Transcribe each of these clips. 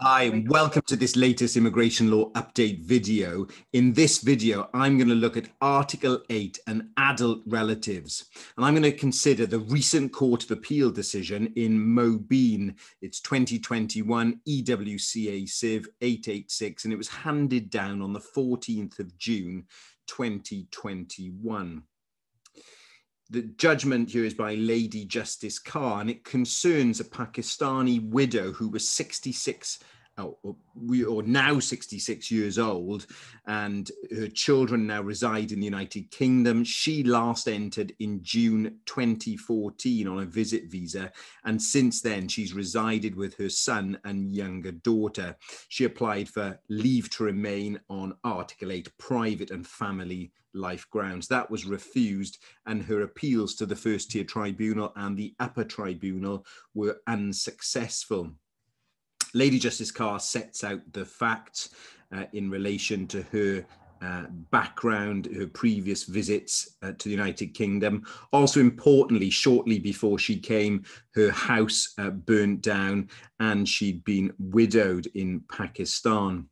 Hi, welcome to this latest immigration law update video. In this video, I'm going to look at Article 8 and adult relatives. And I'm going to consider the recent Court of Appeal decision in Mobeen. It's 2021 EWCA Civ 886, and it was handed down on the 14th of June 2021 the judgment here is by Lady Justice Carr, and it concerns a Pakistani widow who was 66 Oh, oh, or, are now 66 years old, and her children now reside in the United Kingdom. She last entered in June 2014 on a visit visa, and since then she's resided with her son and younger daughter. She applied for leave to remain on Article 8 private and family life grounds. That was refused, and her appeals to the first tier tribunal and the upper tribunal were unsuccessful. Lady Justice Carr sets out the facts uh, in relation to her uh, background, her previous visits uh, to the United Kingdom. Also, importantly, shortly before she came, her house uh, burnt down and she'd been widowed in Pakistan.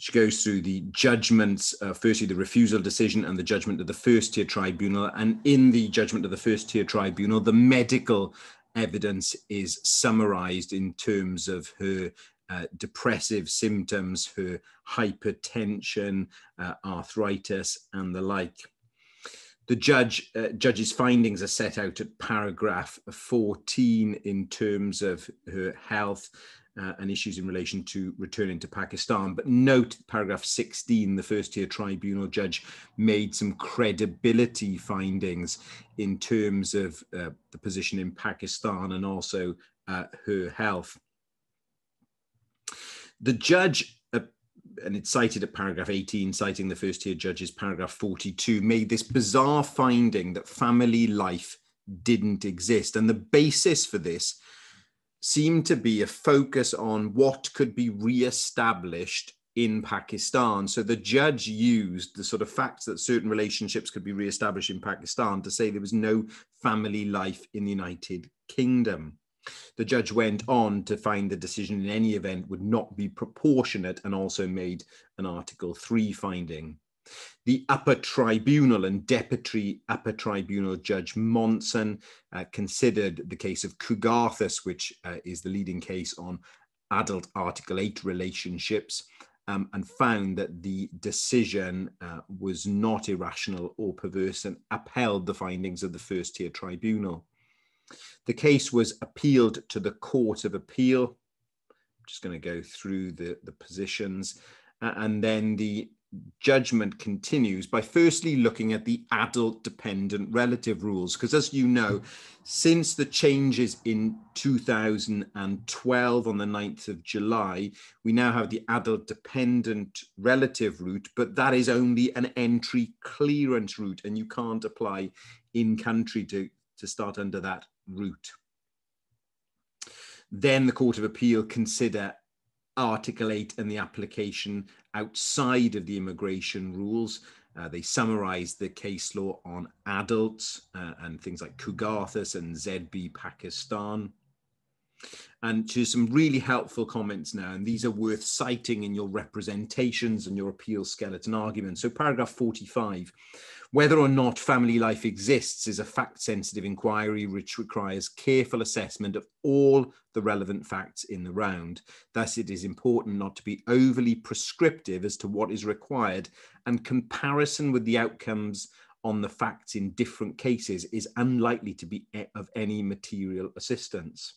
She goes through the judgments, uh, firstly, the refusal decision and the judgment of the first tier tribunal. And in the judgment of the first tier tribunal, the medical evidence is summarized in terms of her uh, depressive symptoms, her hypertension, uh, arthritis, and the like. The judge uh, judge's findings are set out at paragraph 14 in terms of her health uh, and issues in relation to returning to Pakistan. But note paragraph 16, the first tier tribunal judge made some credibility findings in terms of uh, the position in Pakistan and also uh, her health. The judge, uh, and it's cited at paragraph 18, citing the first tier judge's paragraph 42, made this bizarre finding that family life didn't exist. And the basis for this seemed to be a focus on what could be re-established in Pakistan. So the judge used the sort of facts that certain relationships could be re-established in Pakistan to say there was no family life in the United Kingdom. The judge went on to find the decision in any event would not be proportionate and also made an Article 3 finding. The upper tribunal and deputy upper tribunal judge Monson uh, considered the case of Kugathas, which uh, is the leading case on adult Article 8 relationships, um, and found that the decision uh, was not irrational or perverse and upheld the findings of the first tier tribunal. The case was appealed to the Court of Appeal. I'm just going to go through the, the positions. And then the judgment continues by firstly looking at the adult dependent relative rules because as you know since the changes in 2012 on the 9th of July we now have the adult dependent relative route but that is only an entry clearance route and you can't apply in country to to start under that route. Then the court of appeal consider Article 8 and the application outside of the immigration rules. Uh, they summarize the case law on adults uh, and things like Kugathas and ZB Pakistan. And to some really helpful comments now, and these are worth citing in your representations and your appeal skeleton arguments. So, paragraph 45 whether or not family life exists is a fact sensitive inquiry which requires careful assessment of all the relevant facts in the round. Thus, it is important not to be overly prescriptive as to what is required, and comparison with the outcomes on the facts in different cases is unlikely to be of any material assistance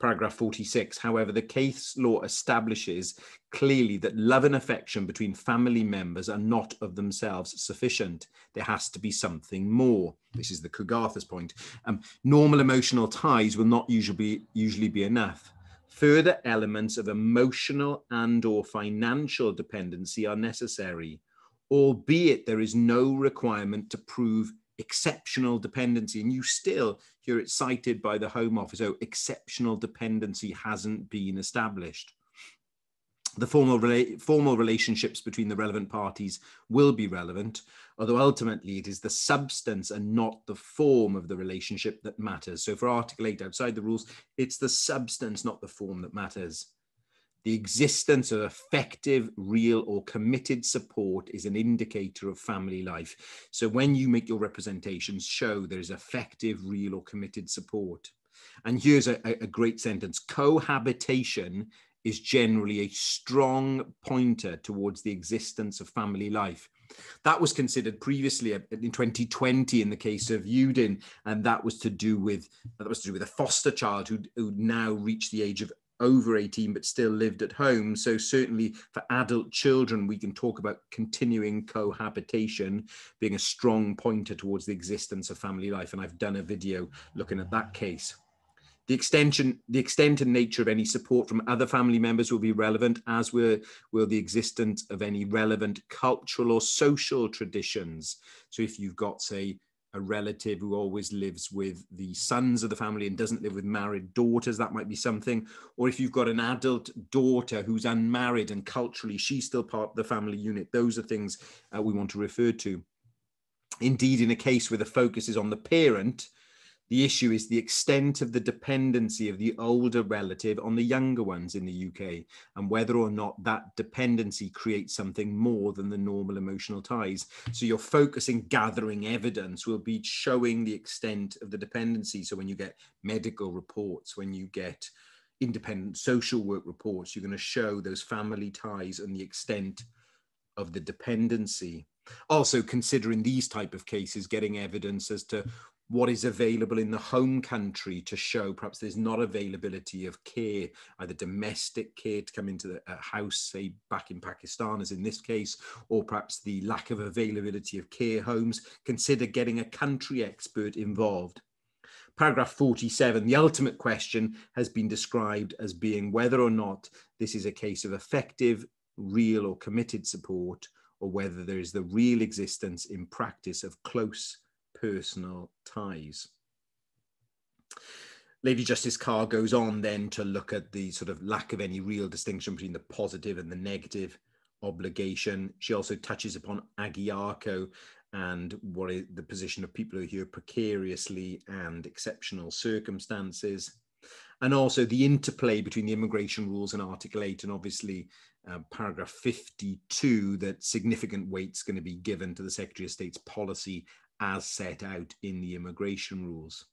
paragraph 46. However, the case law establishes clearly that love and affection between family members are not of themselves sufficient. There has to be something more. This is the Kugathas point. Um, normal emotional ties will not usually be, usually be enough. Further elements of emotional and or financial dependency are necessary, albeit there is no requirement to prove exceptional dependency. And you still hear it cited by the Home Office, oh, exceptional dependency hasn't been established. The formal, rela formal relationships between the relevant parties will be relevant, although ultimately it is the substance and not the form of the relationship that matters. So for Article 8 outside the rules, it's the substance, not the form that matters. The existence of effective, real, or committed support is an indicator of family life. So when you make your representations, show there is effective, real, or committed support. And here's a, a great sentence cohabitation is generally a strong pointer towards the existence of family life. That was considered previously uh, in 2020 in the case of Uddin, and that was to do with that was to do with a foster child who who now reached the age of over 18 but still lived at home. So certainly for adult children, we can talk about continuing cohabitation being a strong pointer towards the existence of family life. And I've done a video looking at that case. The extension, the extent and nature of any support from other family members will be relevant, as will, will the existence of any relevant cultural or social traditions. So if you've got, say, a relative who always lives with the sons of the family and doesn't live with married daughters, that might be something. Or if you've got an adult daughter who's unmarried and culturally she's still part of the family unit, those are things uh, we want to refer to. Indeed, in a case where the focus is on the parent, the issue is the extent of the dependency of the older relative on the younger ones in the UK and whether or not that dependency creates something more than the normal emotional ties. So your focusing gathering evidence will be showing the extent of the dependency. So when you get medical reports, when you get independent social work reports, you're going to show those family ties and the extent of the dependency also considering these type of cases getting evidence as to what is available in the home country to show perhaps there's not availability of care, either domestic care to come into the house, say back in Pakistan, as in this case, or perhaps the lack of availability of care homes. Consider getting a country expert involved. Paragraph 47, the ultimate question has been described as being whether or not this is a case of effective, real, or committed support, or whether there is the real existence in practice of close personal ties. Lady Justice Carr goes on then to look at the sort of lack of any real distinction between the positive and the negative obligation. She also touches upon Agyarko and what is the position of people who are here precariously and exceptional circumstances. And also the interplay between the immigration rules and Article 8, and obviously uh, paragraph 52, that significant weight's going to be given to the Secretary of State's policy as set out in the immigration rules.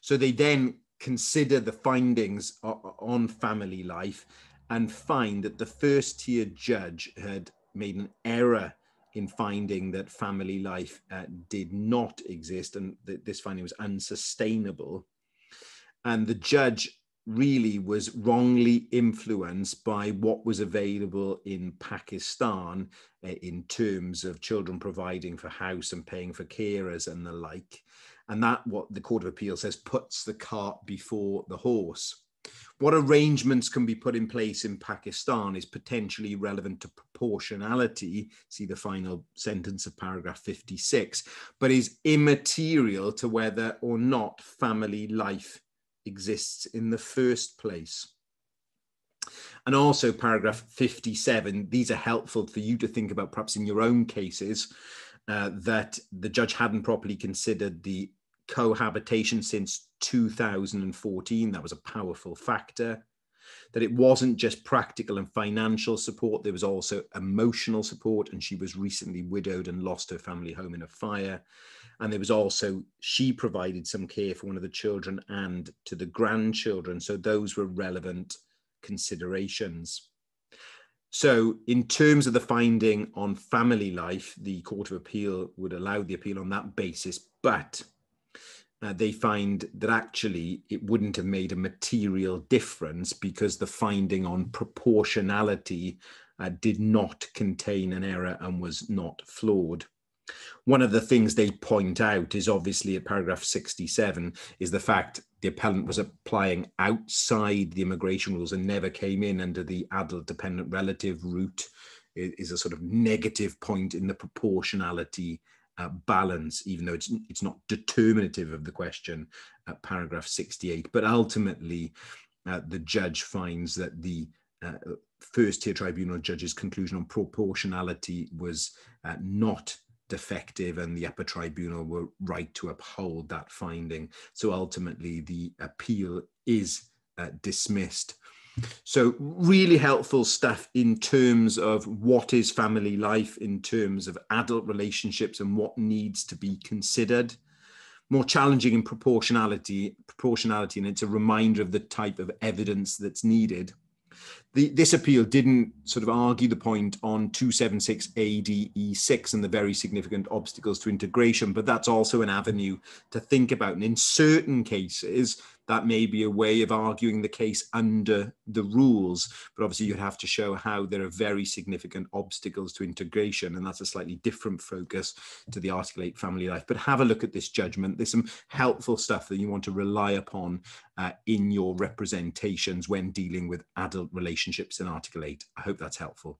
So they then consider the findings on family life and find that the first tier judge had made an error in finding that family life uh, did not exist and that this finding was unsustainable. And the judge really was wrongly influenced by what was available in Pakistan uh, in terms of children providing for house and paying for carers and the like. And that, what the Court of Appeal says, puts the cart before the horse. What arrangements can be put in place in Pakistan is potentially relevant to proportionality, see the final sentence of paragraph 56, but is immaterial to whether or not family life exists in the first place. And also, paragraph 57, these are helpful for you to think about perhaps in your own cases uh, that the judge hadn't properly considered the cohabitation since 2014. That was a powerful factor. That it wasn't just practical and financial support, there was also emotional support. And she was recently widowed and lost her family home in a fire. And there was also, she provided some care for one of the children and to the grandchildren. So those were relevant considerations. So, in terms of the finding on family life, the Court of Appeal would allow the appeal on that basis, but uh, they find that actually it wouldn't have made a material difference because the finding on proportionality uh, did not contain an error and was not flawed. One of the things they point out is obviously at paragraph 67 is the fact the appellant was applying outside the immigration rules and never came in under the adult dependent relative route is a sort of negative point in the proportionality uh, balance, even though it's it's not determinative of the question at paragraph 68. But ultimately, uh, the judge finds that the uh, first tier tribunal judge's conclusion on proportionality was uh, not defective and the upper tribunal were right to uphold that finding. So ultimately, the appeal is uh, dismissed. So, really helpful stuff in terms of what is family life, in terms of adult relationships and what needs to be considered. More challenging in proportionality, proportionality, and it's a reminder of the type of evidence that's needed. The, this appeal didn't sort of argue the point on 276 ADE6 and the very significant obstacles to integration, but that's also an avenue to think about. And in certain cases, that may be a way of arguing the case under the rules. But obviously, you'd have to show how there are very significant obstacles to integration. And that's a slightly different focus to the Article 8 family life. But have a look at this judgment. There's some helpful stuff that you want to rely upon uh, in your representations when dealing with adult relationships in Article 8. I hope that's helpful.